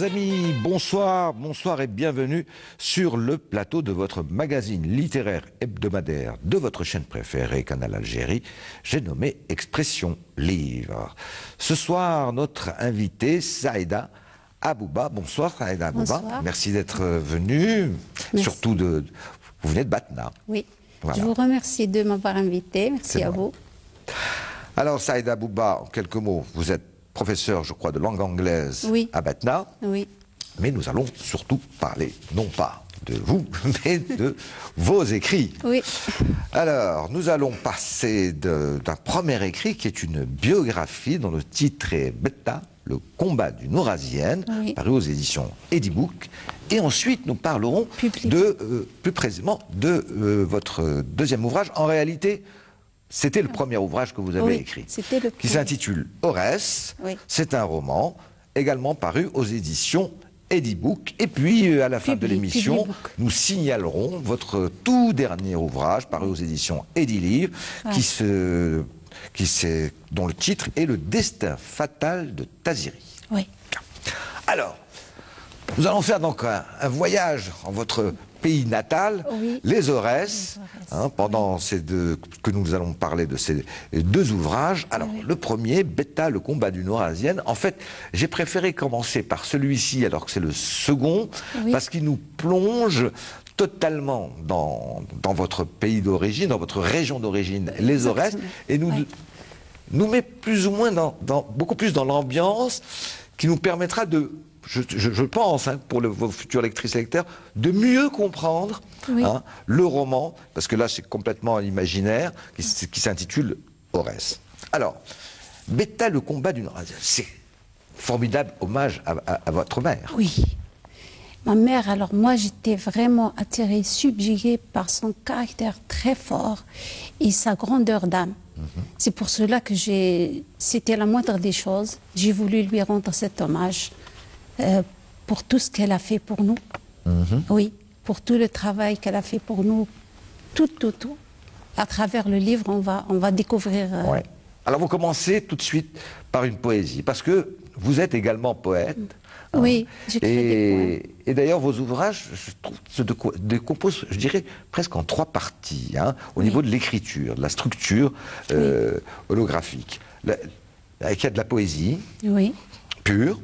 Chers amis, bonsoir, bonsoir et bienvenue sur le plateau de votre magazine littéraire hebdomadaire de votre chaîne préférée, Canal Algérie. J'ai nommé Expression Livre. Ce soir, notre invité, Saïda Abouba. Bonsoir Saïda Abouba. Bonsoir. Merci d'être venu. Merci. Surtout de. Vous venez de Batna. Oui. Voilà. Je vous remercie de m'avoir invité. Merci à moi. vous. Alors Saïda Abouba, en quelques mots, vous êtes professeur, je crois, de langue anglaise Oui. à Batna. Oui. Mais nous allons surtout parler, non pas de vous, mais de vos écrits. Oui. Alors, nous allons passer d'un premier écrit qui est une biographie dont le titre est Betta, le combat d'une Eurasienne, Oui. paru aux éditions Edibook. Et ensuite, nous parlerons Public. de, euh, plus précisément de euh, votre deuxième ouvrage. En réalité, c'était le premier ouvrage que vous avez Oui, écrit, le qui s'intitule. Oui. C'est un roman également paru aux éditions Edibook. Et puis, euh, à la fin de l'émission, nous signalerons votre tout dernier ouvrage paru aux éditions Edilivre, Ouais. qui se, qui dont le titre est Le destin fatal de Taziri. Oui. Alors, nous allons faire donc un, un voyage en votre pays natal, Oui. les Aurès, hein, pendant ces deux, que nous allons parler de ces deux ouvrages. Alors, le premier, Beta, le combat d'une Eurasienne. En fait, j'ai préféré commencer par celui-ci alors que c'est le second, parce qu'il nous plonge totalement dans, dans votre pays d'origine, dans votre région d'origine, les Aurès, et nous, nous met plus ou moins dans, dans- beaucoup plus dans l'ambiance qui nous permettra de, je, je- je pense, hein, pour le- vos futurs lectrices et lecteurs, de mieux comprendre Oui. hein, le roman, parce que là c'est complètement imaginaire, qui, qui s'intitule Aurès. Alors, Beta, le combat d'une race, c'est formidable hommage à, à- à votre mère. Oui. Ma mère, alors moi, j'étais vraiment attirée, subjuguée par son caractère très fort et sa grandeur d'âme. Mhm. C'est pour cela que j'ai, c'était la moindre des choses. J'ai voulu lui rendre cet hommage euh, pour tout ce qu'elle a fait pour nous. Mhm. Oui, pour tout le travail qu'elle a fait pour nous. Tout, tout, tout. À travers le livre, on va, on va découvrir. euh, Ouais. Alors vous commencez tout de suite par une poésie, parce que vous êtes également poète. hein. Oui, des Et, et d'ailleurs, vos ouvrages, je trouve, se déco- décomposent, je dirais, presque en trois parties, hein, au niveau de l'écriture, de la structure euh, holographique. La- Il y a de la poésie Oui, pure,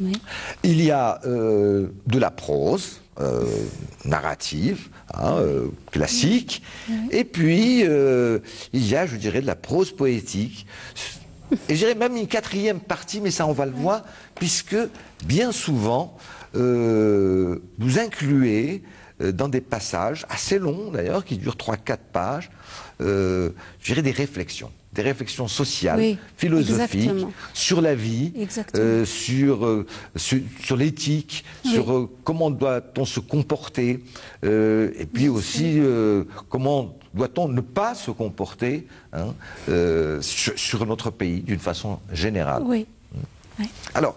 oui, il y a euh, de la prose euh, narrative, hein, euh, classique, et puis il y a, je dirais, de la prose poétique. Et je dirais même une quatrième partie, mais ça on va le voir, puisque bien souvent, vous incluez dans des passages assez longs d'ailleurs, qui durent 3-4 pages, je dirais des réflexions, des réflexions sociales, Oui, philosophiques, exactement. sur la vie, euh, sur, euh, sur, sur l'éthique, Oui. sur euh, comment doit-on se comporter, et puis aussi comment doit-on ne pas se comporter hein, sur, sur notre pays d'une façon générale. oui. oui. Alors,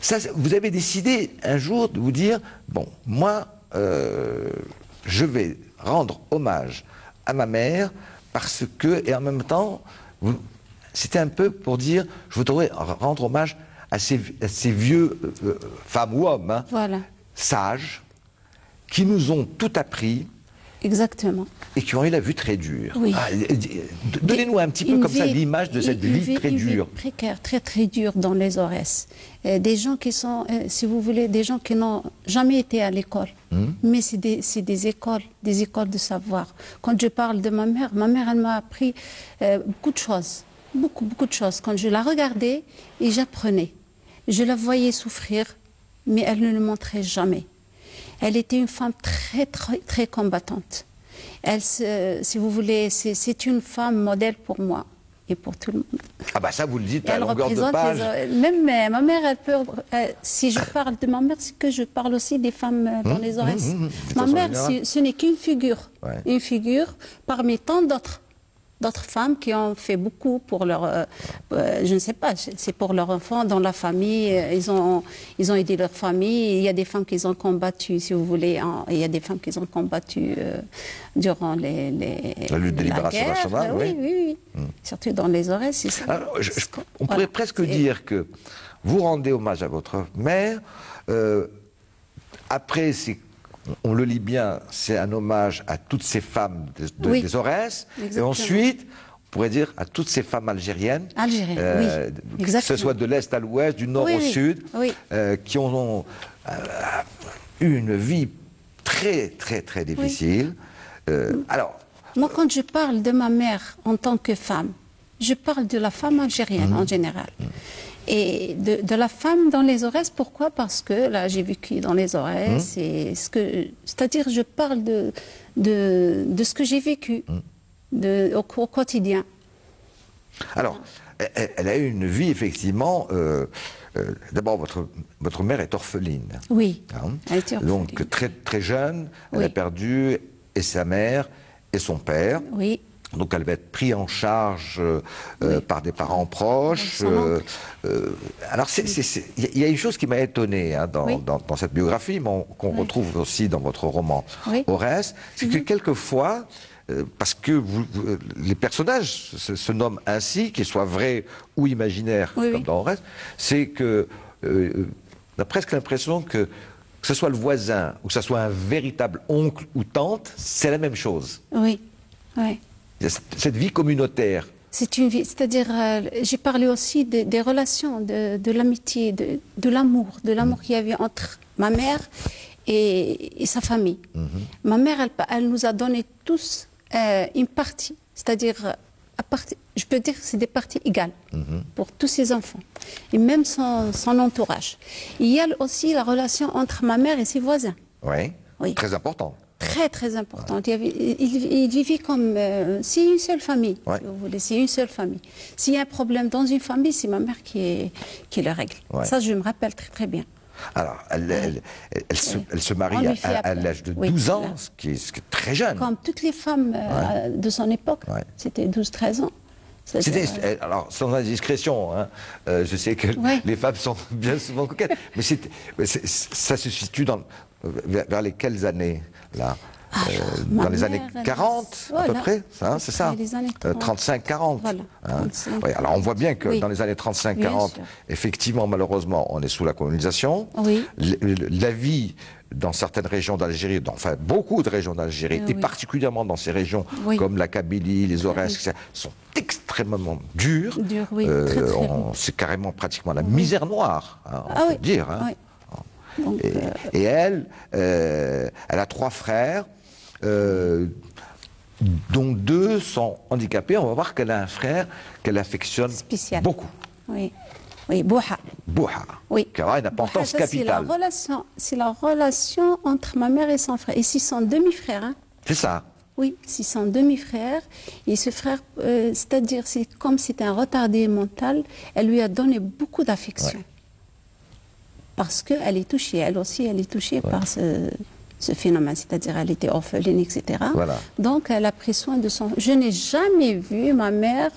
ça, vous avez décidé un jour de vous dire, bon, moi, je vais rendre hommage à ma mère parce que, et en même temps, c'était un peu pour dire, je voudrais rendre hommage à ces, à ces vieux euh, euh, femmes ou hommes, hein, Voilà, sages, qui nous ont tout appris exactement. et qui ont eu la vue très dure. Oui. Ah, Donnez-nous un petit peu comme ça l'image de cette une vie très une dure. précaire, très très dure dans les Aurès. Euh, des gens qui sont, euh, si vous voulez, des gens qui n'ont jamais été à l'école. Hmm. Mais c'est des, c'est des écoles, des écoles de savoir. Quand je parle de ma mère, ma mère, elle m'a appris euh, beaucoup de choses. Beaucoup, beaucoup de choses. Quand je la regardais et j'apprenais. Je la voyais souffrir, mais elle ne le montrait jamais. Elle était une femme très, très, très combattante. Elle, si vous voulez, c'est une femme modèle pour moi et pour tout le monde. Ah bah ça vous le dites à Elle longueur de représente page. les- même euh, ma mère, elle peut. euh, si je parle de ma mère, c'est que je parle aussi des femmes euh, dans les Aurès. hum, hum, de ma mère, ce n'est qu'une figure, Ouais. une figure parmi tant d'autres. D'autres femmes qui ont fait beaucoup pour leur, euh, euh, je ne sais pas, c'est pour leurs enfants, dans la famille, euh, ils ont, ils ont aidé leur famille. Il y a des femmes qui ont combattu, si vous voulez, il y a des femmes qui ont combattu euh, durant les, les- La lutte de libération guerre. nationale, oui, oui. oui, oui. Surtout dans les ça. Alors, je- je- on Voilà. pourrait presque dire que vous rendez hommage à votre mère. Euh, après, c'est on le lit bien, c'est un hommage à toutes ces femmes de- de- Oui. des Aurès. Et ensuite, on pourrait dire à toutes ces femmes algériennes. Euh, oui, Que ce soit de l'Est à l'Ouest, du Nord Oui, au Sud, euh, qui ont euh, eu une vie très, très, très difficile. Alors, Moi, quand je parle de ma mère en tant que femme, je parle de la femme algérienne Mhm. en général. Et de, de la femme dans les Aurès, pourquoi? Parce que là, j'ai vécu dans les Aurès, et ce que, c'est-à-dire, je parle de, de, de ce que j'ai vécu de, au, au quotidien. alors elle, elle a eu une vie, effectivement. euh, euh, D'abord, votre, votre mère est orpheline. Oui, Hein? elle était orpheline. Donc très très jeune, elle Oui. a perdu et sa mère et son père. Oui, Donc elle va être prise en charge euh, euh, par des parents proches. Euh, euh, alors il y a- une chose qui m'a étonné hein, dans, Oui. dans- dans cette biographie, mais on- qu'on retrouve aussi dans votre roman. Mhm. Aurès, c'est que quelquefois, euh, parce que vous- vous- les personnages se, se nomment ainsi, qu'ils soient vrais ou imaginaires, comme dans Aurès, c'est que on a presque l'impression que que ce soit le voisin ou que ce soit un véritable oncle ou tante, c'est la même chose. oui, oui. Cette- vie communautaire. C'est une vie, c'est-à-dire, euh, j'ai parlé aussi de- des relations, de, l'amitié, de, l'amour, de l'amour qu'il y avait entre ma mère et, et sa famille. Ma mère, elle, elle nous a donné tous euh, une partie, c'est-à-dire, euh, je peux dire que c'est des parties égales pour tous ses enfants et même son, son entourage. Il y a aussi la relation entre ma mère et ses voisins. Oui. Oui. Très important. Très, très importante. Il, y avait- il- il vivait comme euh, si une seule famille, Ouais. si vous voulez. C'est une seule famille. S'il y a un problème dans une famille, c'est ma mère qui, est, qui le règle. Ouais. Ça, je me rappelle très, très bien. Alors, elle, elle- elle- elle se, elle marie à, l'âge de Oui, 12 ans, ce qui, est, ce qui est très jeune. Comme toutes les femmes euh, de son époque, Ouais. c'était 12-13 ans. C'était, euh, alors, sans indiscrétion, hein, euh, je sais que Ouais. les femmes sont bien souvent coquettes, mais, ça se situe dans, vers, vers les quelles années, là Euh, ma Dans les mère, années elle- 40, à peu près, hein, c'est ça Ouais, les années Euh, 30. 35-40. Voilà, hein. 35, Oui, alors on voit bien que Oui. dans les années 35-40, Bien sûr. effectivement, malheureusement, on est sous la colonisation. Oui. La vie dans certaines régions d'Algérie, dans- enfin beaucoup de régions d'Algérie, Euh, et particulièrement dans ces régions comme la Kabylie, les etc., sont extrêmement dures. Oui, Euh, C'est carrément pratiquement la misère noire, hein, on Ah peut dire. Oui. Donc, Et, euh, et elle, euh, elle a trois frères, euh, dont deux sont handicapés. On va voir qu'elle a un frère qu'elle affectionne Spécial. beaucoup, oui. Oui, Bouha. Bouha, Oui. qui aura une importance c'est la capitale. c'est la relation entre ma mère et son frère. Et c'est son demi-frère, hein. C'est ça. Oui, c'est son demi-frère. Et ce frère, euh, c'est-à-dire, c'est comme c'est un retardé mental, elle lui a donné beaucoup d'affection. Ouais. Parce qu'elle est touchée, elle aussi, elle est touchée par ce, ce phénomène. C'est-à-dire, elle était orpheline, etc. Voilà. Donc, elle a pris soin de son. Je n'ai jamais vu ma mère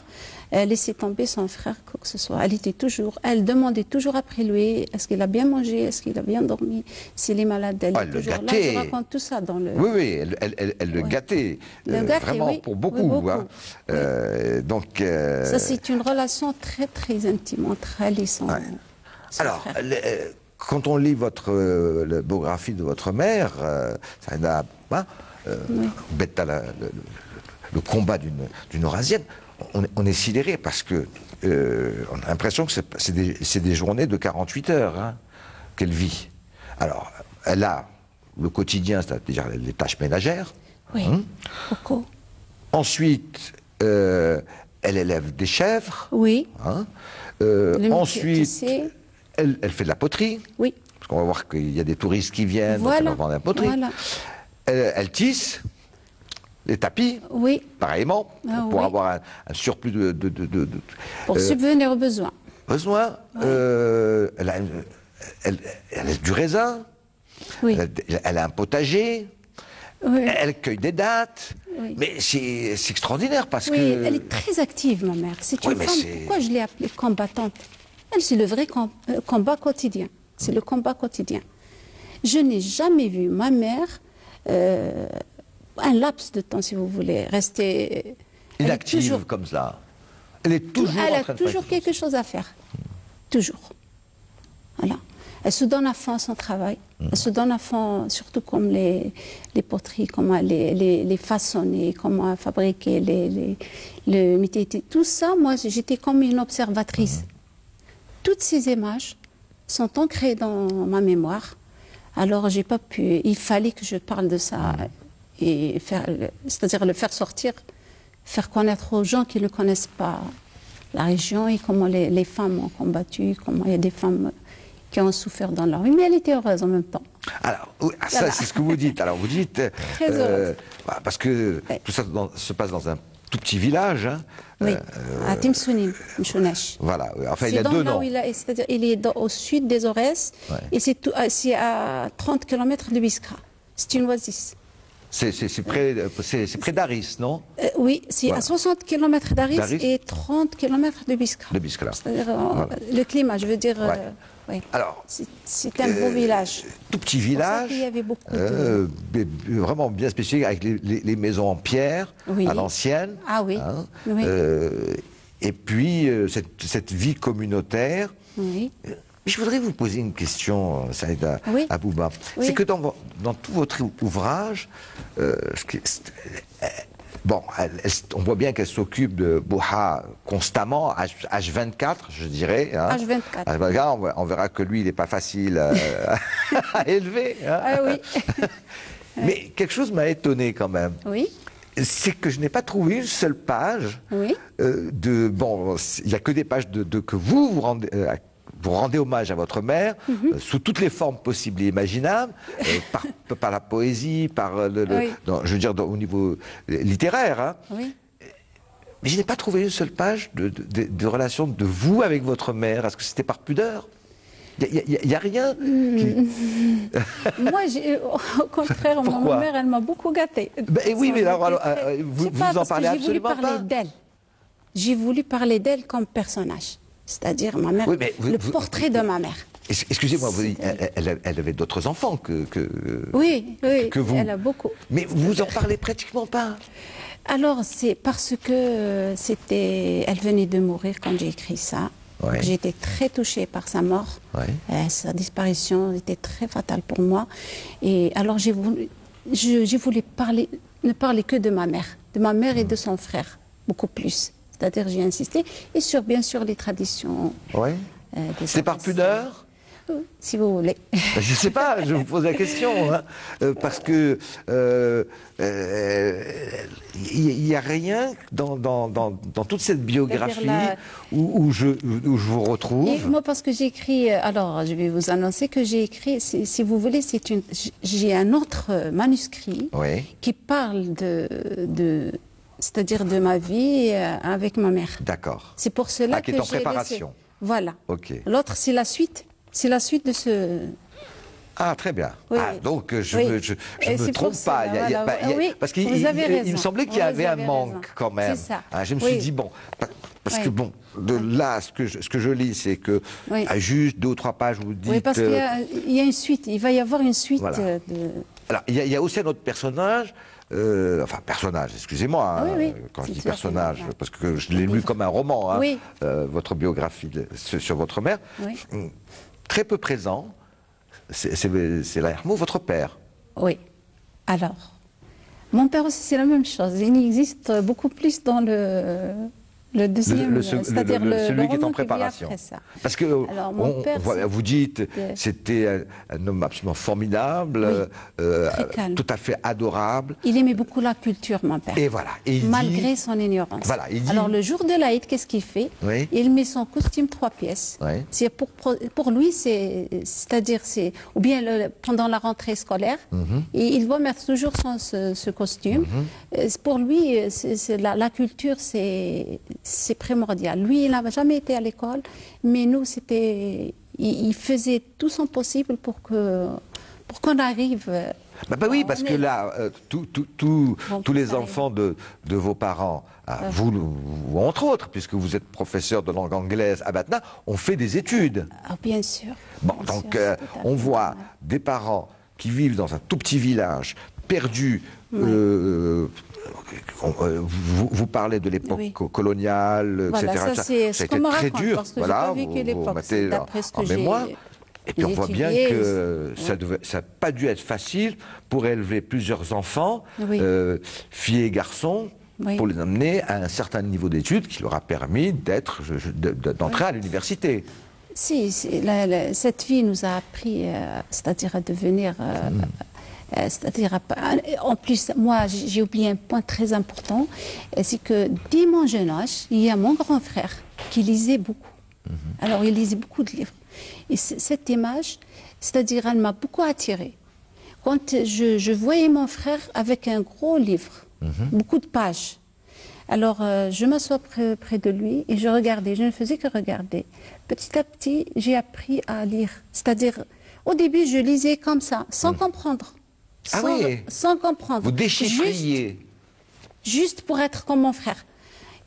euh, laisser tomber son frère, quoi que ce soit. Elle était toujours, elle demandait toujours après lui est-ce qu'il a bien mangé, est-ce qu'il a bien dormi, s'il est malade. Elle Ah, est elle le toujours là. gâtait. Je raconte tout ça dans le. Oui, oui, elle, elle- elle- elle le gâtait, Le euh, gâtait, vraiment oui. pour Oui, beaucoup. hein. Euh, donc, euh, Ça, c'est une relation très, très intime entre elle et son, son Alors, frère. Quand on lit votre euh, la biographie de votre mère, euh, ça n'a pas. Euh, la- le, combat d'une Eurasienne, on, est- on est sidéré parce que euh, on a l'impression que c'est des, journées de 48 heures hein, qu'elle vit. Alors, elle a le quotidien, c'est-à-dire les tâches ménagères. Oui, Hein beaucoup. Ensuite, elle élève des chèvres. Oui, Hein. Ensuite. Elle, elle fait de la poterie. oui. Parce qu'on va voir qu'il y a des touristes qui viennent, donc elle Voilà. vend de la poterie. Voilà. Elle, elle tisse les tapis, Oui, pareillement, Ah pour oui. avoir un, un surplus de, de, de- de- de- pour euh, subvenir aux besoins. besoin. Euh, elle, a, elle, elle du raisin, Oui, elle, a, elle a un potager, oui. elle cueille des dattes. Oui. Mais c'est extraordinaire parce Oui, que... elle est très active, ma mère. C'est Oui, une mais femme. c'est- Pourquoi je l'ai appelée combattante? Elle, c'est le vrai com- euh, combat quotidien. C'est le combat quotidien. Je n'ai jamais vu ma mère, euh, un laps de temps, si vous voulez, rester. est Inactive toujours- comme ça. Elle est toujours elle en a train de faire toujours quelque chose. quelque chose à faire. Toujours. Elle se donne à fond à son travail. Elle se donne à fond, surtout comme les, les poteries, comment les, les, les façonner, comment fabriquer les, les, le métier. Tout ça, moi, j'étais comme une observatrice. Toutes ces images sont ancrées dans ma mémoire. Alors, j'ai pas pu. Il fallait que je parle de ça et faire, c'est-à-dire le faire sortir, faire connaître aux gens qui ne connaissent pas la région et comment les, les femmes ont combattu, comment il y a des femmes qui ont souffert dans leur vie, mais elle était heureuse en même temps. Alors, oui, ah, ça, Voilà. c'est ce que vous dites. Alors, vous dites. euh, Très heureuse. bah, parce que tout ça se passe dans un tout petit village. hein. Oui, Euh, à Timsounim, Mchounesh. voilà. Enfin, il a deux noms. c'est-à-dire il est dans- au sud des Aurès Ouais. et c'est tout- à- c'est à 30 km de Biskra. C'est une oasis. C'est près, euh, près d'Aris, non? Euh, oui, c'est Voilà. à 60 km d'Aris et 30 km de Biskra. De Biskra. C'est-à-dire euh, Voilà. le climat, je veux dire. euh, Ouais. Oui. Alors, C'est- un beau euh, village. tout petit village. qu'il y avait beaucoup de- euh, vraiment bien spécifique, avec les, les- les maisons en pierre, Oui. à l'ancienne. Ah oui. Oui. Euh, et puis, cette, cette vie communautaire. Oui. Je voudrais vous poser une question, Saïda Oui. Abouba. Oui. C'est que dans, tout votre ouvrage, euh, bon, elle- elle- on voit bien qu'elle s'occupe de Bouha constamment, H, H24, je dirais. hein. H24. H24, on, verra- on verra que lui, il n'est pas facile euh, à élever. hein. Ah oui. Mais quelque chose m'a étonné quand même. oui. C'est que je n'ai pas trouvé une seule page Oui. euh, de. Bon, il n'y a que des pages de, de- que vous vous rendez. euh, vous rendez hommage à votre mère Mhm. euh, sous toutes les formes possibles et imaginables, euh, par, par la poésie, par euh, le, Oui. je veux dire dans- au niveau littéraire. hein. Oui. Mais je n'ai pas trouvé une seule page de, de, de- de relation de vous avec votre mère. Est-ce que c'était par pudeur? Il n'y a, rien qui- Moi, au contraire, ma mère, elle m'a beaucoup gâtée. Ben oui, Ça, mais alors, j'étais alors, très- vous- vous pas, en parce que parlez J'ai voulu absolument parler pas. d'elle. J'ai voulu parler d'elle comme personnage. C'est-à-dire ma mère, Oui, mais vous- le vous- portrait de ma mère. Ex- Excusez-moi, elle, elle- elle avait d'autres enfants que, que, Oui, oui, que vous. elle a beaucoup. Mais vous en parlez pratiquement pas. Alors, c'est parce que euh, c'était, elle venait de mourir quand j'ai écrit ça. Ouais. J'ai été très touchée par sa mort. Ouais. Euh, sa disparition était très fatale pour moi. Et alors, j'ai voulu, je- parler, ne parler que de ma mère, de ma mère et de son frère, beaucoup plus. C'est-à-dire, j'ai insisté, et sur, bien sûr, les traditions. Ouais. euh, C'est par pudeur Oui, Si vous voulez. Ben, Je ne sais pas, je vous pose la question. hein. Euh, parce que euh, euh, il n'y a rien dans, dans, dans, dans toute cette biographie la- où, où je, où je vous retrouve. Et moi, parce que j'ai écrit, euh, alors je vais vous annoncer que j'ai écrit, si, si vous voulez, j'ai un autre euh, manuscrit Oui. qui parle de, de c'est-à-dire de ma vie euh, avec ma mère. D'accord. C'est pour cela Ah, qui que est en j'ai laissé- préparation. Voilà. Ok. L'autre, c'est la suite. C'est la suite de ce. Ah, très bien. Oui, Ah, donc euh, je Oui. ne je, je Et me trompe pas. cela, Il y a- il y a- voilà. bah, il y a- Oui, parce qu'il me semblait qu'il y avait un manque raison. quand même. C'est ça. Ah, je me suis dit, bon, pa- parce que bon, de là, ce que je, ce que je lis, c'est que Oui. à juste deux ou trois pages, vous dites. Oui, parce qu'il y, euh, y a une suite. Il va y avoir une suite Voilà. de. Alors, il y, a- il y a aussi un autre personnage, euh, enfin personnage, excusez-moi, hein, oui, quand je dis personnage, parce que je l'ai lu comme un roman, hein, Oui. euh, votre biographie de- sur, votre mère. Hum, très peu présent, c'est Lahermo, votre père. Oui. Alors, mon père aussi, c'est la même chose. Il existe beaucoup plus dans le, le deuxième, Le- celui qui est en préparation. ça. Parce que Alors, mon on- père, on voit- c'est- vous dites, c'était- c'était un, homme absolument formidable, Oui, euh, tout à fait adorable. Il aimait beaucoup la culture, mon père. Et voilà. Et il malgré dit- son ignorance. Voilà, il dit- Alors le jour de l'Aïd, qu'est-ce qu'il fait Oui. Il met son costume trois pièces. Oui. C'est pour, pour lui, c'est c'est-à-dire c'est ou bien pendant la rentrée scolaire, Mhm. et il va mettre toujours son, ce, ce costume. Euh, c'est Pour lui, euh, la culture, c'est c'est primordial. Lui, il n'a jamais été à l'école, mais nous, c'était il, il faisait tout son possible pour que pour qu'on arrive. euh, Bah, bah oui, parce est- que là, euh, tout- tout- tout- Bon, tous les enfants de, de vos parents, ah, vous, vous, entre autres, puisque vous êtes professeur de langue anglaise à Batna, ont fait des études. Ah, bien sûr. Bon, bien donc sûr, euh, on voit des parents qui vivent dans un tout petit village, perdus. euh, on- euh, vous, vous parlez de l'époque Oui. co- coloniale, Voilà, etc. ça, c'est ce qu'on très raconte, dur. parce que voilà, pas vécu vous- vous mettez en- en mémoire. Et puis on voit bien que aussi. ça n'a ça pas dû être facile pour élever plusieurs enfants, Oui. euh, filles et garçons, Oui. pour les amener à un certain niveau d'études qui leur a permis d'être, d'entrer à l'université. Si, si, la- la- cette vie nous a appris, euh, c'est-à-dire à devenir, euh, euh, c'est-à-dire en plus, moi j'ai oublié un point très important, euh, c'est que dès mon jeune âge, il y a mon grand frère qui lisait beaucoup. Alors il lisait beaucoup de livres. Et cette image, c'est-à-dire elle m'a beaucoup attirée. Quand je, je voyais mon frère avec un gros livre, beaucoup de pages, alors, euh, je m'assois près, près de lui et je regardais. Je ne faisais que regarder. Petit à petit, j'ai appris à lire. C'est-à-dire, au début, je lisais comme ça, sans comprendre. Ah sans, oui. sans comprendre. Vous déchiffriez. Juste, juste pour être comme mon frère.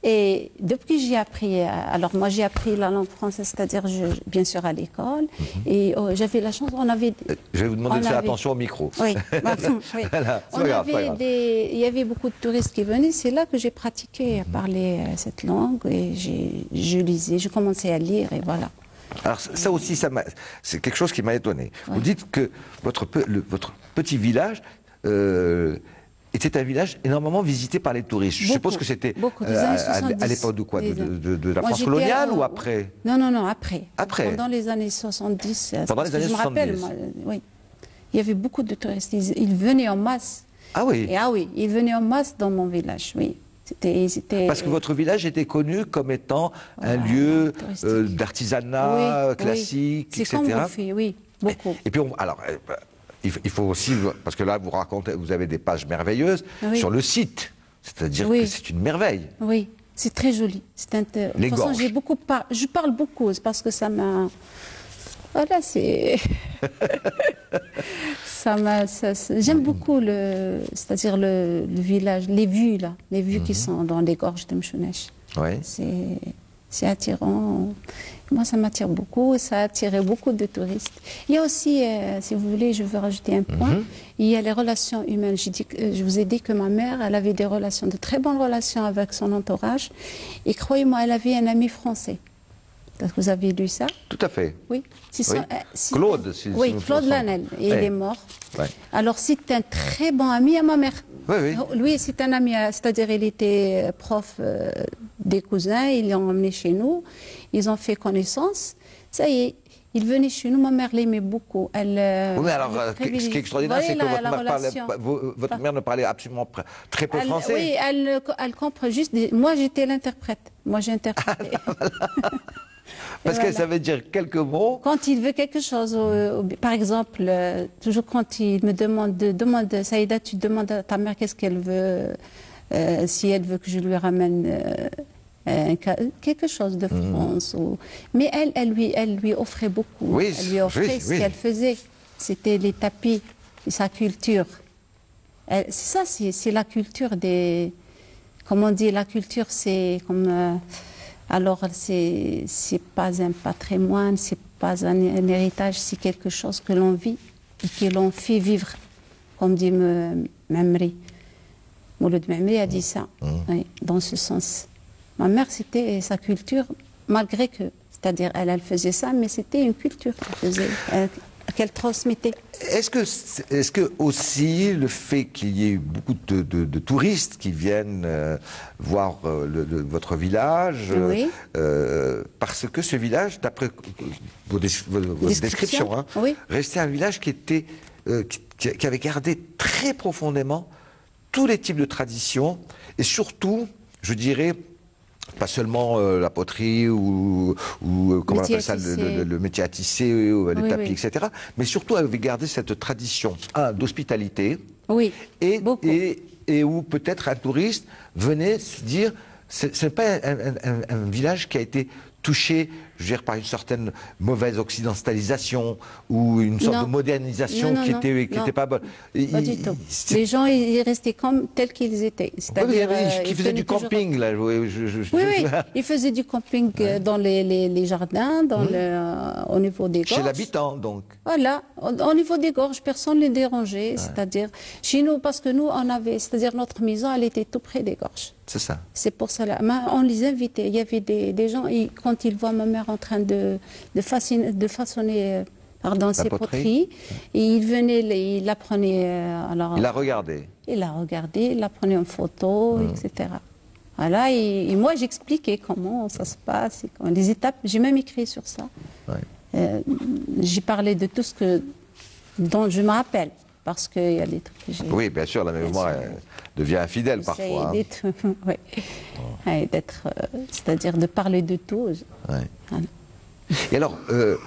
Et depuis que j'ai appris, euh, alors moi j'ai appris la langue française, c'est-à-dire bien sûr à l'école, et oh, j'avais la chance, on avait Euh, Je vais vous demander de faire avait- attention au micro. oui, oui. Voilà, On grave, avait des- il y avait beaucoup de touristes qui venaient. C'est là que j'ai pratiqué Mhm. à parler euh, cette langue et je lisais, je commençais à lire et voilà. Alors ça aussi, ça c'est quelque chose qui m'a étonné. Vous dites que votre, pe- le- votre petit village euh, était un village énormément visité par les touristes. Je suppose que c'était euh, à- à, 70. l'époque de quoi? De, Des- de- de la Moi, France coloniale à- ou après? Non, non, non, après. Après. Pendant les années 70. euh, Pendant les années je me rappelle, 70. moi, oui. Il y avait beaucoup de touristes. Ils, ils venaient en masse. Ah oui. Et ah oui, ils venaient en masse dans mon village, oui. C'était, Parce que votre village était connu comme étant un lieu euh, d'artisanat Oui, oui. classique, C'est etc. faites, oui, beaucoup. Et puis, on- alors, euh, il faut- aussi, parce que là, vous racontez, vous avez des pages merveilleuses Oui. sur le site. C'est-à-dire Oui. que c'est une merveille. Oui, c'est très joli. C'est inter- De toute façon, j'ai beaucoup par- je parle beaucoup parce que ça m'a. Voilà, c'est. ça m'a. J'aime beaucoup le, c'est-à-dire le, le village, les vues là, les vues Mhm. qui sont dans les gorges de Mchounesh. Oui. C'est, c'est attirant. Moi, ça m'attire beaucoup. Ça a attiré beaucoup de touristes. Il y a aussi, euh, si vous voulez, je veux rajouter un point. Mhm. Il y a les relations humaines. J'ai dit euh, je vous ai dit que ma mère, elle avait des relations, de très bonnes relations avec son entourage. Et croyez-moi, elle avait un ami français. Que vous avez lu ça? Tout à fait. Oui. C'est Oui. son- euh, c'est- Claude, si- Oui, si Claude. Lanel. Ouais. il est mort. Ouais. Alors, c'est un très bon ami à ma mère. Oui, oui. Lui, c'est un ami, euh, c'est-à-dire il était euh, prof euh, des cousins, ils l'ont emmené chez nous, ils ont fait connaissance. Ça y est, il venait chez nous, ma mère l'aimait beaucoup. Elle, Oui, mais alors, elle ce qui est extraordinaire, c'est que votre, mère parlait, votre ne parlait absolument très peu Elle- français. Oui, elle, elle comprend juste. des- Moi, j'étais l'interprète. Moi, j'interprétais. parce Et qu'elle voilà. savait dire quelques mots. Quand il veut quelque chose, au- par exemple, euh, toujours quand il me demande, de- demande, Saïda, tu demandes à ta mère qu'est-ce qu'elle veut, euh, si elle veut que je lui ramène euh, quelque chose de France. ou- Mais elle, elle lui, elle lui offrait beaucoup. Oui, elle lui offrait oui, ce oui. qu'elle faisait. C'était les tapis, sa culture. C'est ça, c'est la culture des. Comme on dit, la culture, c'est comme. Alors, c'est c'est pas un patrimoine, c'est pas un, un héritage, c'est quelque chose que l'on vit et que l'on fait vivre, comme dit Memri. Mouloud Memri a dit ça, oui, dans ce sens. Ma mère, c'était sa culture, malgré que, c'est-à-dire, elle, elle faisait ça, mais c'était une culture qu'elle faisait, elle- qu'elle transmettait. Est-ce que, est-ce que aussi le fait qu'il y ait eu beaucoup de, de- de touristes qui viennent euh, voir euh, le- le- votre village, euh, Oui. euh, parce que ce village, d'après vos, des- vos- votre Description, description, hein, oui. restait un village qui était, qui, qui avait gardé très profondément tous les types de traditions et surtout, je dirais. Pas seulement euh, la poterie ou, ou euh, comment on appelle ça, le, tisser. le- le métier à tisser, ou les Oui, tapis, oui. etc. Mais surtout, elle avait gardé cette tradition, un, d'hospitalité, Oui, et, et, et où peut-être un touriste venait se dire, ce n'est pas un, un- un- un village qui a été touché, je veux dire, par une certaine mauvaise occidentalisation ou une sorte Non. de modernisation Non, non, qui non, était, qui non. était pas bonne. Pas du tout. Les gens, ils restaient comme tels qu'ils étaient. Oui, C'est-à-dire, oui, euh, qui ils faisait du toujours- camping, là. oui, je- je- je- Oui, ils faisaient du camping euh, dans les, les- les jardins, dans le, euh, au niveau des gorges. Mmh. Chez l'habitant, donc. Voilà, au, au niveau des gorges, personne ne les dérangeait. C'est-à-dire, chez nous, parce que nous, on avait, c'est-à-dire notre maison, elle était tout près des gorges. C'est ça. C'est pour cela. Mais on les invitait. Il y avait des, des gens, ils- quand ils voient ma mère en train de, de, façonner, de façonner, euh, pardon, ses poteries. Et il venait, il apprenait. Euh, alors, il a regardé. Il a regardé, il a pris en photo, hmm. etc. Voilà, et, moi j'expliquais comment ça se passe, les étapes. J'ai même écrit sur ça. Euh, j'ai parlé de tout ce que, dont je me rappelle, parce qu'il y a des trucs que j'ai. Oui, bien sûr, la mémoire devient infidèle parfois. Hein. oui. d'être, euh, c'est-à-dire de parler de tout. Et alors, euh,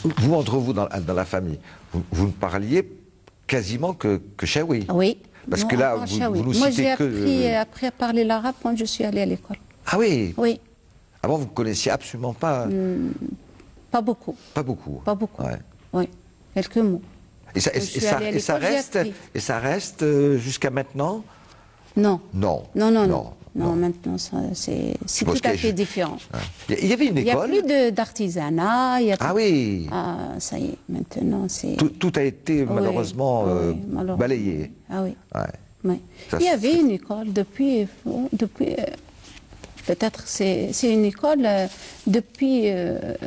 vous, entre vous dans, la famille, vous, ne parliez quasiment que, que Oui. Parce que là, vous, vous, nous Moi, j'ai appris, appris, à parler l'arabe quand je suis allée à l'école. Ah oui Oui. Avant, vous ne connaissiez absolument pas hmm, Pas beaucoup. Pas beaucoup Pas beaucoup. Oui, quelques mots. Et ça, reste, et ça reste jusqu'à maintenant? Non. Non. Non, non, non. Non, maintenant, c'est tout à fait différent. Il y avait une école Il n'y a plus d'artisanat. Ah oui Ah, ça y est, maintenant, c'est... Tout, a été malheureusement, euh, balayé. Ah oui. Il y avait une école depuis... depuis euh, Peut-être c'est une école euh, depuis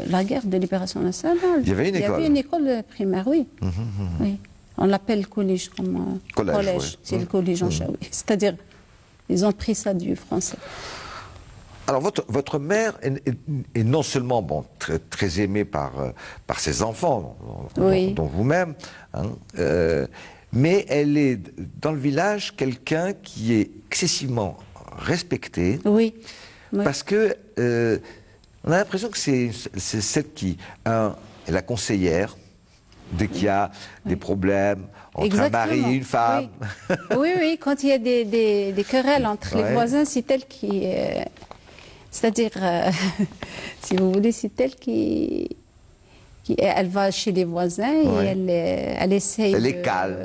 la guerre de libération nationale. Il y avait une école Il y avait une école primaire, oui. Mmh, mmh, mmh. oui. On l'appelle collège comme collège. C'est le collège en Chaoui. C'est-à-dire ils ont pris ça du français. Alors votre, votre mère est, non seulement bon, très, très aimée par, euh, par ses enfants, dont, vous-même, hein, euh, mais elle est dans le village quelqu'un qui est excessivement respecté. Oui. Parce que euh, on a l'impression que c'est celle qui un, est la conseillère dès qu'il y a des problèmes entre un mari et une femme. Oui, oui, quand il y a des, des, querelles entre les voisins, c'est elle qui. Euh, c'est-à-dire, euh, si vous voulez, c'est elle qui, qui. elle va chez les voisins et elle, euh, elle essaye. Elle est calme.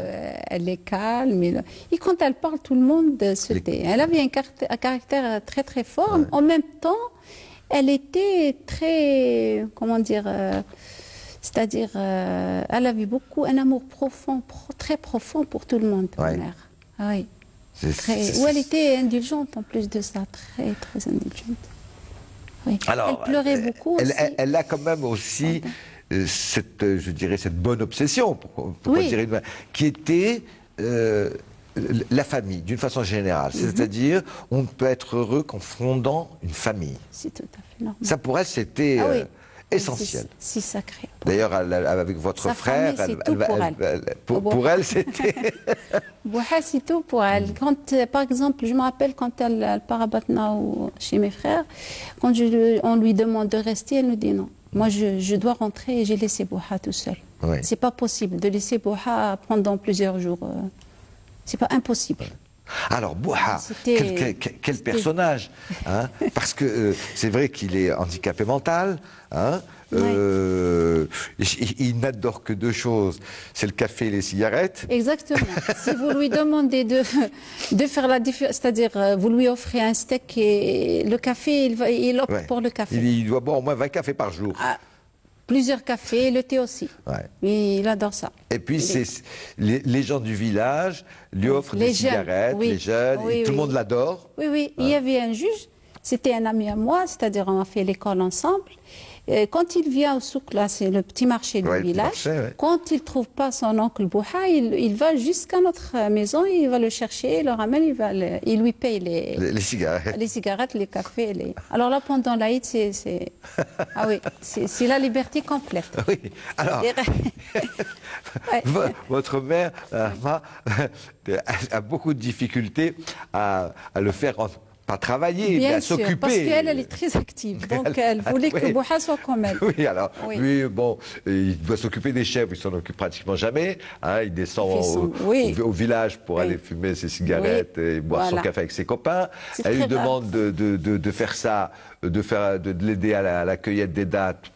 elle est calme. Et, quand elle parle, tout le monde se tait. Elle avait un, un, caractère très très fort. En même temps, elle était très. Comment dire c'est-à-dire, euh, elle avait beaucoup un amour profond, très profond pour tout le monde, ma mère. Ah oui. Ou elle était indulgente en plus de ça, très très indulgente. Oui. elle pleurait euh, beaucoup. Elle, aussi. elle, a quand même aussi euh, cette, je dirais, cette bonne obsession, pour, dire qui était la famille, d'une façon générale. Mhm. C'est-à-dire, on ne peut être heureux qu'en fondant une famille. C'est tout à fait normal. Ça pour elle, c'était. Ah essentiel. Si sacré. D'ailleurs, avec votre frère, elle, pour elle. Pour, elle, c'était. c'est tout pour elle. Quand, euh, par exemple, je me rappelle quand elle, part à Batna ou chez mes frères, quand je, on lui demande de rester, elle nous dit non. Moi, je, dois rentrer et j'ai laissé Bouha tout seul. Oui. C'est pas possible de laisser Bouha pendant plusieurs jours. Euh. C'est pas impossible. Alors, Bouha, quel, quel, personnage hein Parce que euh, c'est vrai qu'il est handicapé mental. Hein euh, il, n'adore que deux choses, c'est le café et les cigarettes. Exactement. si vous lui demandez de, de faire la différence, c'est-à-dire euh, vous lui offrez un steak et le café, il, va, il opte pour le café. Il, doit boire au moins 20 cafés par jour. Ah, plusieurs cafés, le thé aussi. Il adore ça. Et puis, c'est les, gens du village lui offrent des cigarettes, les jeunes, et tout le monde l'adore. Oui, oui. Il y avait un juge, c'était un ami à moi, c'est-à-dire on a fait l'école ensemble. Euh, quand il vient au souk, là, c'est le petit marché du village, quand il ne trouve pas son oncle Bouha, il, va jusqu'à notre maison, il va le chercher, il le ramène, il, va il lui paye les, les, cigarettes. Les cigarettes, les cafés. Les... Alors là, pendant l'Aïd, c'est ah oui, c'est la liberté complète. Oui, alors, votre mère euh, a, beaucoup de difficultés à, à le faire pas travailler, mais à s'occuper. Parce qu'elle, elle est très active. Donc, elle, voulait que Bouha soit comme elle. Oui, alors, lui, bon, il doit s'occuper des chèvres, il s'en occupe pratiquement jamais. Hein, il descend au, village pour aller fumer ses cigarettes et boire son café avec ses copains. Elle lui demande de, de, de, faire ça, de, faire, de, l'aider à la, cueillette des dates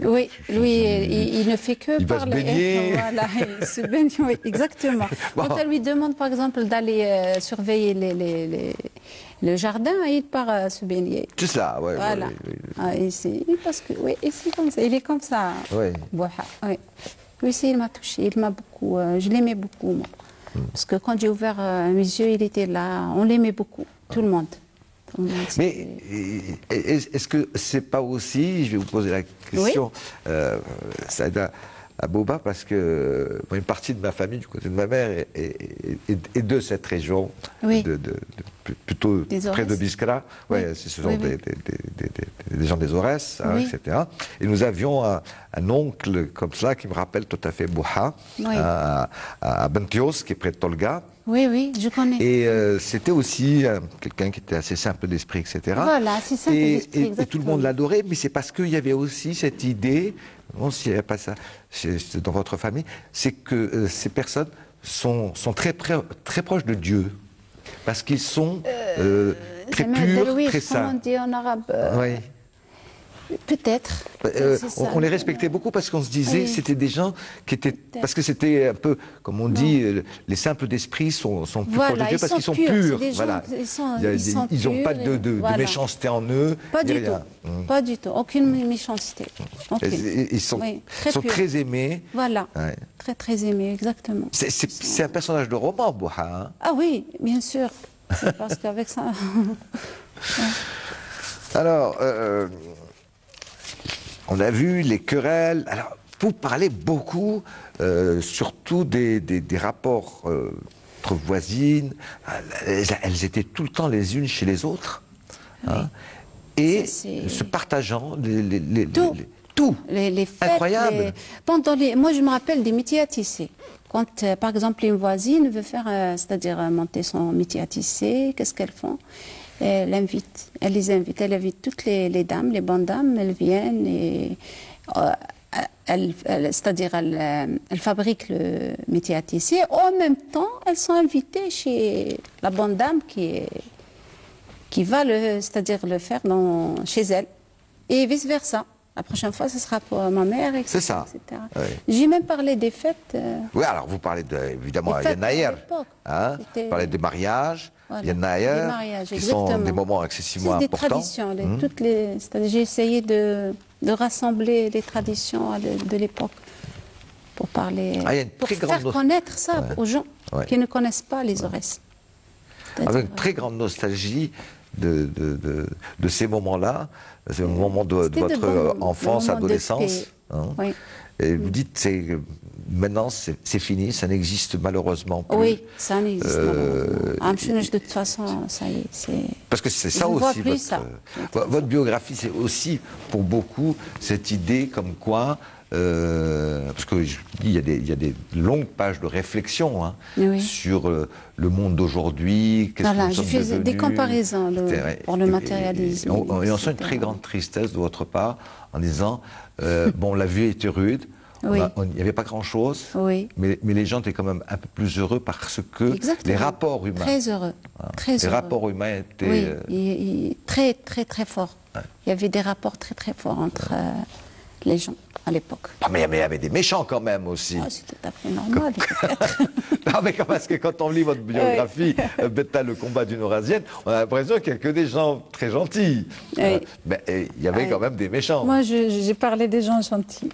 oui, lui, il, ne fait que il parler. Va se baigner. Voilà, il se baigne, oui, exactement. Quand elle lui demande, par exemple, d'aller euh, surveiller les, les, les, le jardin, il part à se baigner. C'est ça, oui. Voilà. Ah, ici, parce que, oui, ici, comme ça, il est comme ça. Oui. oui. Aussi, il m'a touché, il m'a beaucoup, euh, je l'aimais beaucoup, moi. Hmm. Parce que quand j'ai ouvert euh, mes yeux, il était là, on l'aimait beaucoup, tout le monde. Mais est-ce que c'est pas aussi, je vais vous poser la question, euh, Saïda Abouba, parce que une partie de ma famille, du côté de ma mère, est, de cette région, de, plutôt près de Biskra. Ouais, ce sont des, gens des Aurès, hein, etc. Et nous avions un, oncle comme ça qui me rappelle tout à fait Bouha, à, à Bentios, qui est près de Tolga. Oui, oui, je connais. Et euh, c'était aussi euh, quelqu'un qui était assez simple d'esprit, etc. Voilà, c'est simple d'esprit. Et, et, tout le monde l'adorait, mais c'est parce qu'il y avait aussi cette idée, bon, s'il n'y avait pas ça dans votre famille, c'est que euh, ces personnes sont, sont très, très proches de Dieu. Parce qu'ils sont très purs, très saints. Comment on dit en arabe Oui. Peut-être. Euh, on, les respectait beaucoup parce qu'on se disait c'était des gens qui étaient parce que c'était un peu comme on dit euh, les simples d'esprit sont, sont plus voilà, Dieu parce qu'ils sont purs. voilà. ils n'ont pas de, de, méchanceté en eux. Pas du tout. Hum. Pas du tout. Aucune méchanceté. Ils sont, très, sont très, aimés. Voilà. Très très aimés exactement. C'est un personnage de roman, Bouha. Hein. ah oui, bien sûr. parce qu'avec ça. Alors. Euh, on a vu les querelles. Alors, vous parlez beaucoup, euh, surtout des, rapports euh, entre voisines. Elles, étaient tout le temps les unes chez les autres. Hein. et se partageant les, tout. tout. Les, fêtes, Incroyable. Pendant les... Moi, je me rappelle des métiers à tisser. Quand, euh, par exemple, une voisine veut faire, c'est-à-dire monter son métier à tisser, qu'est-ce qu'elles font? Elle invite, elle les invite, elle invite toutes les, dames, les bonnes dames, elles viennent et euh, c'est-à-dire elles, fabriquent le métier à tisser. En même temps, elles sont invitées chez la bonne dame qui, est, qui va le, c'est-à-dire le faire dans, chez elle et vice versa. La prochaine fois, ce sera pour ma mère, etc. C'est ça. J'ai même parlé des fêtes. Euh, oui, alors vous parlez de, évidemment, il y a hein, vous parlez des mariages, il y a mariages, qui sont des moments excessivement importants. des traditions. Les, toutes les, j'ai essayé de, de, rassembler les traditions de, l'époque pour parler, ah, pour faire connaître ça aux gens qui ne connaissent pas les Aurès. Avec une très grande nostalgie de, de, de ces moments-là. C'est le moment de, votre enfance, adolescence. Hein. Et vous dites, c'est maintenant c'est fini, ça n'existe malheureusement plus. Oui, ça n'existe euh, pas. de toute façon, ça y est. Parce que c'est ça aussi. Votre, ça. votre biographie, c'est aussi pour beaucoup cette idée comme quoi euh, parce qu'il y, a des, y a des longues pages de réflexion hein, sur euh, le monde d'aujourd'hui. Voilà, je fais des comparaisons pour le matérialisme. Et, on, sent une très grande tristesse de votre part en disant euh, bon, la vie était rude. Il n'y avait pas grand-chose, mais, mais, les gens étaient quand même un peu plus heureux parce que les rapports humains. Très heureux. Hein, très les rapports humains étaient. Oui, très, très, très forts. Il y avait des rapports très, très forts entre les gens à l'époque. Ah, mais, il y avait des méchants quand même aussi. Ah, c'est tout à fait normal. non, mais parce que quand on lit votre biographie, oui. Beta, le combat d'une Eurasienne, on a l'impression qu'il n'y a que des gens très gentils. Euh, mais il y avait quand même des méchants. Moi, j'ai parlé des gens gentils.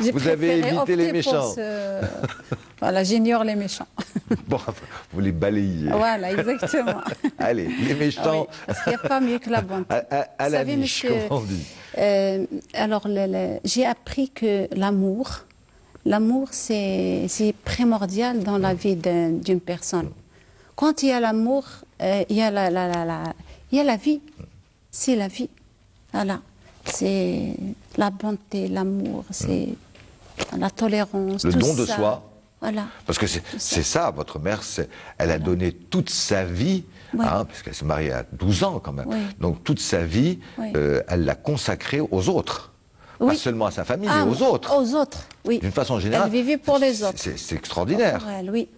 Vous avez évité les méchants. Voilà, j'ignore les méchants. bon, vous les balayez. Voilà, exactement. Allez, les méchants. Ah parce qu'il n'y a pas mieux que la bonté. À, la niche, on dit. Euh, alors, j'ai appris que l'amour, l'amour, c'est primordial dans la vie d'une personne. Quand il y a l'amour, euh, il, y a la, il y a la vie. C'est la vie. Voilà. C'est la bonté, l'amour, c'est la tolérance. Le don de soi. Voilà. Parce que c'est ça. votre mère, elle a donné toute sa vie, hein, puisqu'elle s'est mariée à 12 ans quand même. Donc toute sa vie, euh, elle l'a consacrée aux autres. Pas seulement à sa famille, mais ah, aux autres. Aux autres, oui. D'une façon générale. Elle vivait pour les autres. C'est extraordinaire. elle, oui.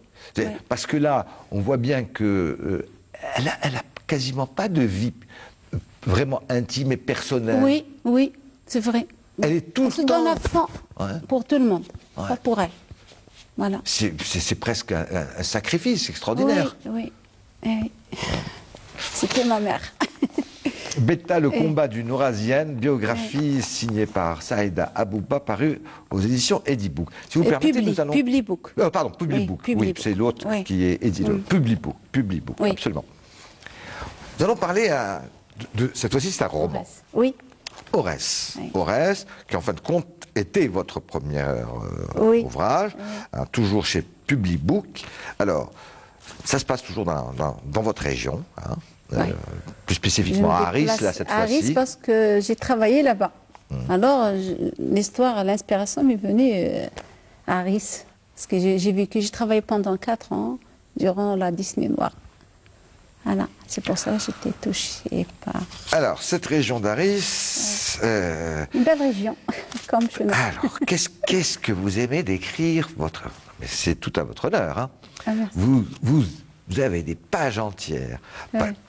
Parce que là, on voit bien que euh, elle, a, quasiment pas de vie vraiment intime et personnelle. Oui, oui, c'est vrai. Elle est tout le temps. donne à fond pour tout le monde, pas pour elle. C'est presque un, sacrifice extraordinaire. Oui, oui. C'était ma mère. Beta, le combat d'une Eurasienne, biographie signée par Saïda Abouba, parue aux éditions Edibook. Si vous permettez, nous allons. Publibook. Euh, pardon, Publibook. Oui, c'est l'autre qui est édité. Publibook, Publibook, absolument. Nous allons parler à, de, cette fois-ci, c'est un roman. Oui. Aurès. Aurès, qui en fin de compte était votre premier euh, ouvrage, hein, toujours chez Publibook. Alors, ça se passe toujours dans, dans, votre région, hein, euh, plus spécifiquement à Aris, là, cette fois-ci. Aris, parce que j'ai travaillé là-bas. Hmm. Alors, l'histoire, l'inspiration m'est venue euh, à Aris. Parce que j'ai vécu, j'ai travaillé pendant quatre ans durant la Disney Noire. Voilà, c'est pour ça que j'étais touchée par. Alors, cette région d'Aris. Euh, Une belle région, comme je Alors, qu'est-ce que vous aimez décrire votre. Mais c'est tout à votre honneur. Hein. Ah, vous, vous, vous avez des pages entières,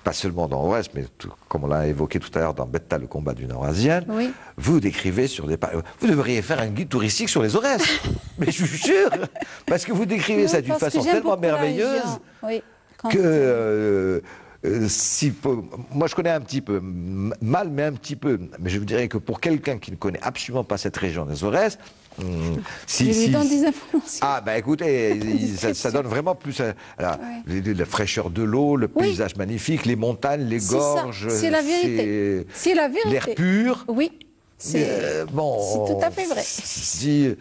pas, seulement dans Ouest, mais comme on l'a évoqué tout à l'heure dans Betta, le combat du Nord-Asienne. Oui. Vous décrivez sur des pages. Vous devriez faire un guide touristique sur les Aurès. mais je vous jure, parce que vous décrivez ça d'une façon tellement merveilleuse. Oui que euh, euh, si, moi je connais un petit peu, mal mais un petit peu, mais je vous dirais que pour quelqu'un qui ne connaît absolument pas cette région des Aurès, hmm, si, si, des. Ah ben écoutez, ça, donne vraiment plus euh, la, fraîcheur de l'eau, le paysage magnifique, les montagnes, les gorges. C'est la vérité. C'est la vérité. L'air pur. Oui. C'est bon, tout à fait vrai. Si,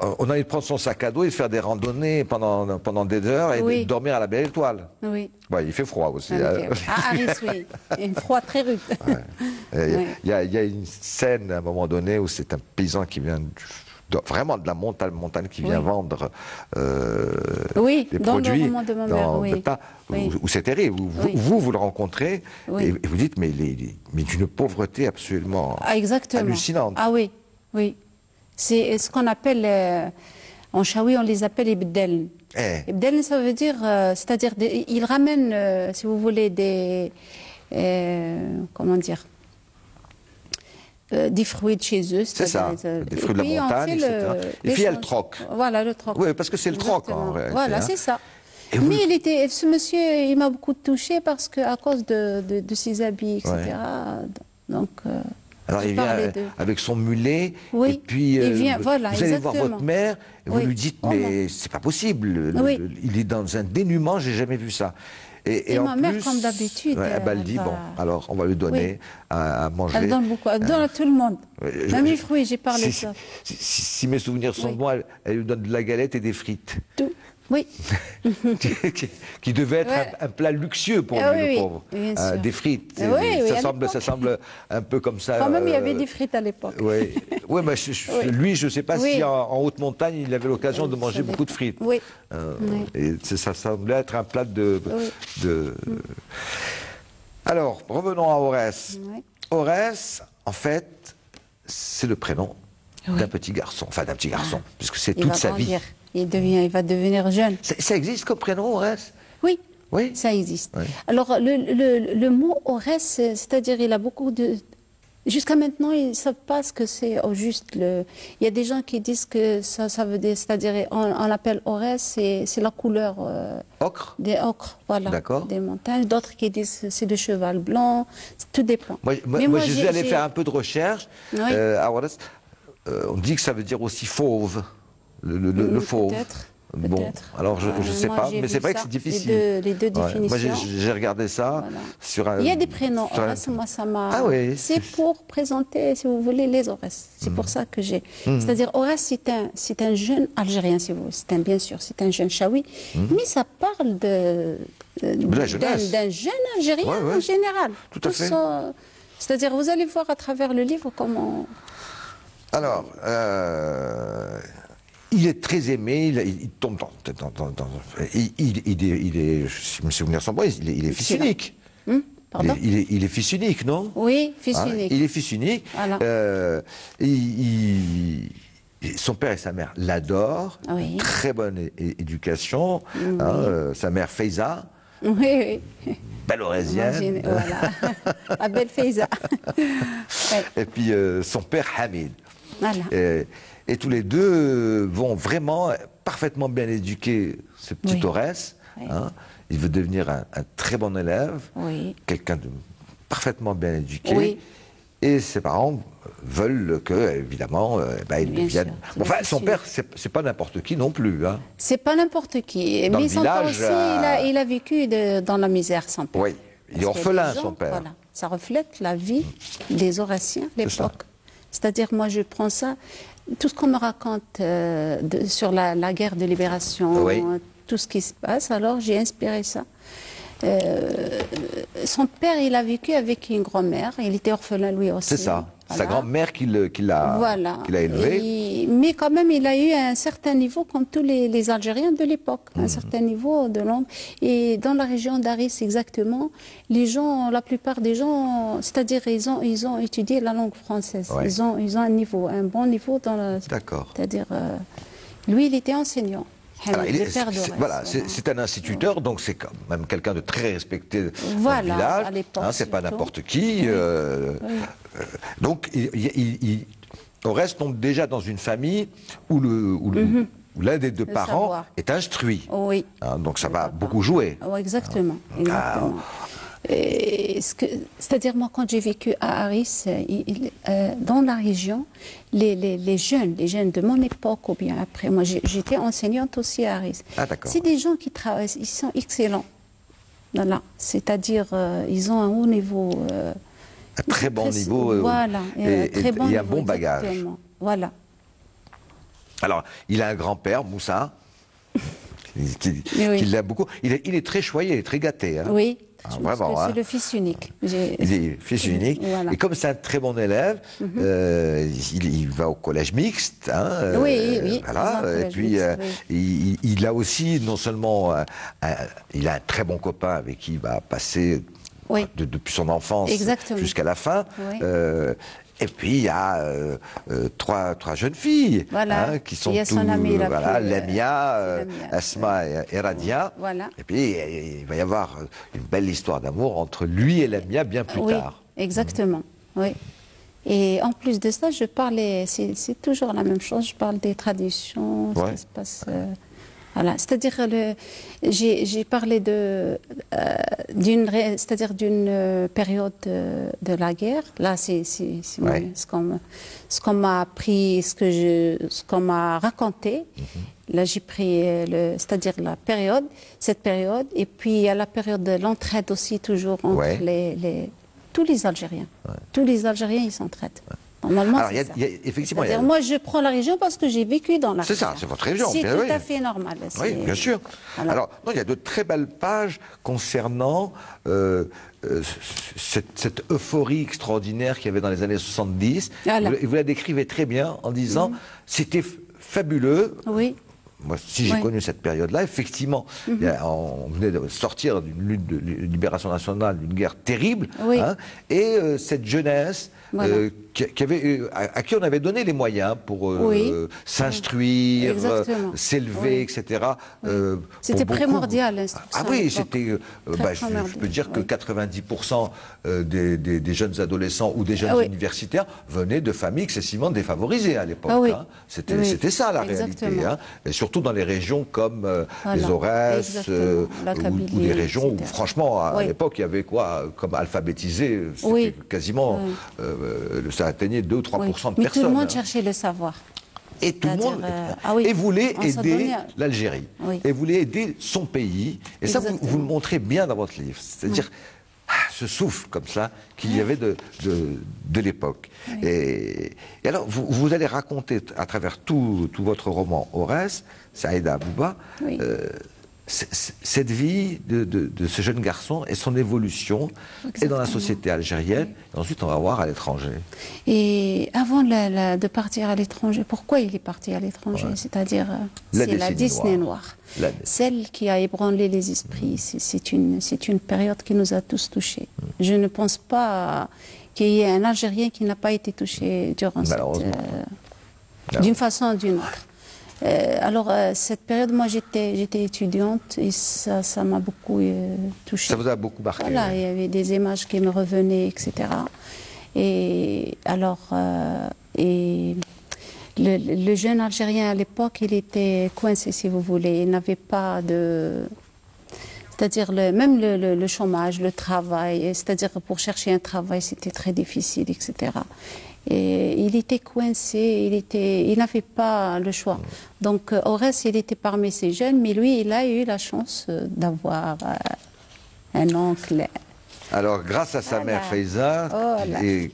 on a envie de prendre son sac à dos et de faire des randonnées pendant, pendant des heures et de dormir à la belle étoile. Oui. il fait froid aussi. Ah, hein. ah oui. Il froid très rude. Il y, a une scène à un moment donné où c'est un paysan qui vient vraiment de la montagne, montagne qui vient vendre euh, oui, des dans produits. Le de mon oui. où, c'est terrible. Vous, vous, le rencontrez et, vous dites, mais, mais d'une pauvreté absolument ah, hallucinante. Ah oui, oui. C'est ce qu'on appelle, euh, en chaoui, on les appelle ibdel. Eh. Ibdel, ça veut dire, euh, c'est-à-dire, ils ramènent, euh, si vous voulez, des, comment dire, des fruits de chez eux. C'est ça, des fruits de la montagne, etc. et puis il y a le troc. Voilà, le troc. Oui, parce que c'est le troc en réalité. Voilà, hein. c'est ça. Mais il était, ce monsieur, il m'a beaucoup touché parce que à cause de, de, ses habits, etc. Donc. Alors il vient avec son mulet, et puis il vient, euh, voilà, vous allez voir votre mère, et vous lui dites, mais c'est pas possible, il est dans un dénuement, j'ai jamais vu ça. Et, ma mère, comme d'habitude. elle dit, bon, alors on va lui donner à, manger. Elle donne beaucoup, elle donne à tout le monde. Même les fruits, j'ai parlé de ça. Si, mes souvenirs sont bons, elle, elle, lui donne de la galette et des frites. Tout. Oui. qui, devait être un, plat luxueux pour ah lui, le pauvre. Euh, des frites. ça, semble, ça semble un peu comme ça. Quand même, il y avait euh, des frites à l'époque. Oui. oui, mais lui, je ne sais pas si en, haute montagne, il avait l'occasion de manger beaucoup de frites. Oui. Euh, et ça semblait être un plat de. de... Alors, revenons à Aurès. Aurès, en fait, c'est le prénom d'un petit garçon, enfin d'un petit garçon, ah. puisque c'est toute sa vie. Il, devient, il va devenir jeune. Ça, existe comme prénom, Aurès Oui. Oui? Ça existe. Alors, le, le, mot Aurès, c'est-à-dire, il a beaucoup de. Jusqu'à maintenant, ils ne savent pas ce que c'est au juste. Le... Il y a des gens qui disent que ça, ça veut dire, c'est-à-dire, on, l'appelle Aurès, c'est la couleur. Euh, ocre Des ocres, voilà. D'accord. Des montagnes. D'autres qui disent c'est de cheval blanc. Tout dépend. Moi, moi, je suis allé faire un peu de recherche euh, à Aurès. Euh, on dit que ça veut dire aussi fauve le, le, le fauve. Bon, alors je ne sais pas, mais c'est vrai que c'est difficile. Les deux, définitions. Moi j'ai regardé ça sur un. Il y a des prénoms. moi ça m'a. Ah oui. C'est pour présenter, si vous voulez, les Aurès. C'est pour mhm. ça que j'ai. Mhm. C'est-à-dire Aurès, c'est un, c'est un jeune Algérien, si vous. C'est un bien sûr, c'est un jeune Chaoui, mhm. mais ça parle de. d'un, jeune Algérien en général. Tout à fait. C'est-à-dire, vous allez voir à travers le livre comment. Alors. Euh, il est très aimé, il, tombe dans. il, il, est, si mes souvenirs sont bons, il est, fils unique. Hum, pardon il, est, fils unique, non? Oui, fils ah, unique. Il est fils unique. Euh, son père et sa mère l'adorent. Très bonne éducation. Hein, euh, sa mère Feiza. Oui, oui. Belle orésienne. Voilà. La belle Feiza. Et puis euh, son père Hamid. Voilà. Et tous les deux vont vraiment parfaitement bien éduquer ce petit Aurès. Hein. Il veut devenir un, très bon élève, quelqu'un de parfaitement bien éduqué. et ses parents veulent que, évidemment, euh, bah, il devienne. sûr, Bon, enfin, son difficile. père, c'est pas n'importe qui non plus. Hein. C'est pas n'importe qui. Dans Mais son père aussi, il, a, euh, il a vécu de- dans la misère, son père. Oui, il est orphelin, gens, son père. Voilà, ça reflète la vie des Aurassiens à l'époque. C'est-à-dire, moi, je prends ça, tout ce qu'on me raconte euh, de- sur la, la guerre de libération, Oui. euh, tout ce qui se passe, alors j'ai inspiré ça. Euh, son père, il a vécu avec une grand-mère, il était orphelin lui aussi. C'est ça. Sa grand-mère qui le- qui l'a Voilà. qui l'a élevé. Et- mais quand même, il a eu un certain niveau, comme tous les, les Algériens de l'époque, Mhm. un certain niveau de langue. Et dans la région d'Aris, exactement, les gens, la plupart des gens, c'est-à-dire, ils ont, ils ont étudié la langue française. Ouais. Ils, ont, ils ont un niveau, un bon niveau dans la. D'accord. C'est-à-dire, euh, lui, il était enseignant. Alors, Hamid, il est- d'Aurès, voilà, c'est un instituteur, donc c'est quand même quelqu'un de très respecté dans Voilà, le village. à l'époque hein, c'est pas n'importe qui. euh, euh, donc, il, il, il- Aurès tombe déjà dans une famille où le- où le- où l'un des deux Mhm. Le parents savoir. est instruit. Oui. Hein, donc ça Le va papa. beaucoup jouer. Oh, exactement. Ah. ce que- C'est-à-dire, moi, quand j'ai vécu à Aris, euh, il- il- euh, dans la région, les, les- les jeunes, les jeunes de mon époque ou bien après, moi j'étais enseignante aussi à Aris. Ah. C'est des gens qui travaillent, ils sont excellents. Voilà. C'est-à-dire, euh, ils ont un haut niveau. euh, très bon très- niveau. euh, Voilà. et, un et- très bon et un bon bagage. exactement. Voilà. Alors, il a un grand-père, Moussa, qui, qui- Mais oui. qui l'aime beaucoup. Il est, il est très choyé, il est très gâté. hein. Oui. Ah, que hein. C'est le fils unique. Il est fils unique. Voilà. Mhm. Et comme c'est un très bon élève, euh, il, il va au collège mixte. hein, euh, Oui, oui, Voilà. Et puis, mixte, euh, oui. il, il a aussi, non seulement, euh, un- il a un très bon copain avec qui il va passer Oui. de- depuis son enfance jusqu'à la fin. Oui. Euh, et puis, il y a euh, euh, trois, trois jeunes filles Voilà. hein, qui sont Il y a son tout- amie la voilà, euh, Lamia, euh, Lamia, Asma et, et Radia. Voilà. Et puis, il va y avoir une belle histoire d'amour entre lui et Lamia bien plus oui, tard. exactement. Oui. Et en plus de ça, je parlais, c'est toujours la même chose, je parle des traditions, ce Ouais. qui se passe. euh, voilà, c'est-à-dire le, j'ai parlé de, euh, d'une, c'est-à-dire d'une euh, période de, de la guerre. Là, c'est Ouais. ce qu'on me- ce qu'on m'a appris, ce que je, ce qu'on m'a raconté. Mhm. Là, j'ai pris euh, le, c'est-à-dire la période, cette période, et puis il y a la période de l'entraide aussi toujours entre Ouais. les, les- tous les Algériens. Tous les Algériens, ils s'entraident. Normalement, Alors, y a- c'est ça. il y a- effectivement, y a- moi, je prends la région parce que j'ai vécu dans la C'est ça, région. c'est votre région, C'est tout oui. à fait normal. Oui, bien sûr. Alors, non, il y a de très belles pages concernant euh, euh, cette, cette euphorie extraordinaire qu'il y avait dans les années 70. Voilà. Vous, vous la décrivez très bien en disant c'était f- fabuleux. Oui. Moi, si j'ai Oui. connu cette période-là, effectivement, a- on venait de sortir d'une lutte de libération nationale, d'une guerre terrible, Oui. hein, et euh, cette jeunesse Voilà. euh, qui, qui avait, euh, à, à qui on avait donné les moyens pour euh, Oui. s'instruire, euh, s'élever, Oui. etc. euh, pour C'était primordial, l'instruction, Ah à oui, c'était. euh, bah, je, peux dire que oui. 90% euh, des, des- des jeunes adolescents ou des jeunes Ah oui. universitaires venaient de familles excessivement défavorisées à l'époque. Ah oui. hein. C'était Oui. ça la Exactement. réalité. hein. Et surtout dans les régions comme euh, Voilà. les Aurès, euh, ou- ou, des régions où franchement à Oui. l'époque il y avait quoi comme alphabétisé, c'était Oui. quasiment Oui. euh, ça atteignait 2 ou 3 Oui. de Mais personnes. tout le monde hein. cherchait le savoir. Et tout le monde euh, ah oui, et voulait aider l'Algérie. Oui. Et voulait aider son pays. Et ça, vous, le montrez bien dans votre livre. C'est-à-dire ah, ce souffle comme ça qu'il y avait de, de, de l'époque. Et, et alors, vous, vous allez raconter à travers tout, tout votre roman Aurès, Saïda Abouba, Oui. euh, cette vie de, de- de ce jeune garçon et son évolution et dans la Exactement. société algérienne. Et ensuite, on va voir à l'étranger. Et avant la- la- de partir à l'étranger, pourquoi il est parti à l'étranger? C'est-à-dire, euh, c'est la Disney noire. Celle qui a ébranlé les esprits. C'est- C'est une, une période qui nous a tous touchés. Je ne pense pas qu'il y ait un Algérien qui n'a pas été touché durant cette, euh, d'une façon ou d'une autre. Euh, alors, euh, cette période, moi, j'étais étudiante et ça ça m'a beaucoup euh, touchée. Ça vous a beaucoup marqué. Voilà, il y avait des images qui me revenaient, etc. Et alors, et le, le jeune Algérien à l'époque, il était coincé, si vous voulez. Il n'avait pas de. C'est-à-dire le, même le, le- le chômage, le travail, c'est-à-dire pour chercher un travail, c'était très difficile, etc. Et il était coincé, il, était, il n'avait pas le choix. Donc euh, Aurès, il était parmi ces jeunes, mais lui, il a eu la chance euh, d'avoir euh, un oncle. Alors, grâce à sa Voilà. mère Faiza, Oh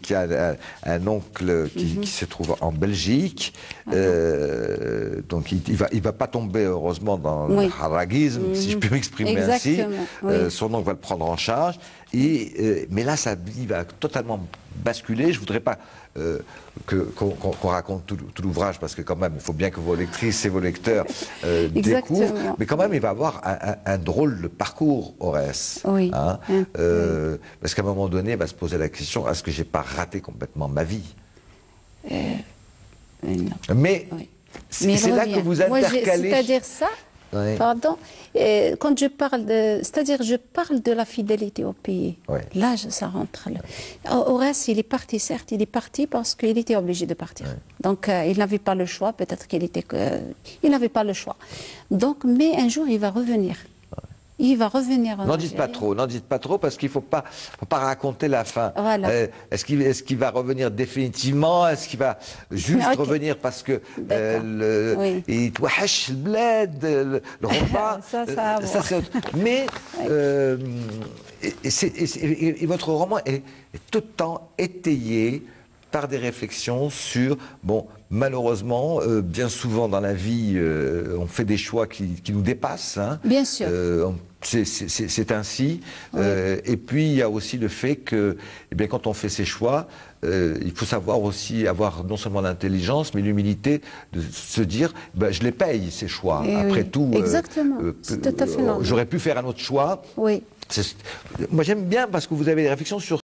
qui a un, un oncle qui, qui se trouve en Belgique, euh, donc il, il va, il va pas tomber heureusement dans Oui. le haragisme, si je puis m'exprimer ainsi. Oui. Euh, son oncle va le prendre en charge. Et, euh, mais là, sa vie va totalement basculer. Je voudrais pas euh, qu'on raconte tout, tout l'ouvrage parce que quand même, il faut bien que vos lectrices et vos lecteurs euh, découvrent. Mais quand même, il va avoir un, un- un drôle de parcours, Aurès. Oui. Hein peu, Euh, parce qu'à un moment donné, il va se poser la question est-ce que j'ai pas raté complètement ma vie? Euh, non. Mais Oui. c'est là que vous intercalez. C'est-à-dire ça, Pardon, euh, quand je parle de. C'est-à-dire, je parle de la fidélité au pays. Là, ça rentre. Horace, il est parti, certes, il est parti parce qu'il était obligé de partir. Donc, euh, il n'avait pas le choix, peut-être qu'il était. que- il n'avait pas le choix. Donc, mais un jour, il va revenir. Il va revenir N'en dites pas trop, n'en dites pas trop parce qu'il ne faut pas, faut pas raconter la fin. Voilà. Euh, est-ce qu'il va revenir définitivement? Est-ce qu'il va juste revenir parce que euh, le, oui. le bled, le, repas? Ça, ça, euh, ça, Mais euh, et, votre roman est, est tout le temps étayé par des réflexions sur, bon, malheureusement, euh, bien souvent dans la vie, euh, on fait des choix qui, qui nous dépassent. hein. Bien sûr. Euh, c'est- ainsi. Euh, et puis, il y a aussi le fait que, eh bien, quand on fait ses choix, euh, il faut savoir aussi avoir non seulement l'intelligence, mais l'humilité de se dire, ben, je les paye, ces choix. Eh Après oui, tout, euh, exactement. Tout à fait normal. j'aurais pu faire un autre choix. Oui. Moi, j'aime bien parce que vous avez des réflexions sur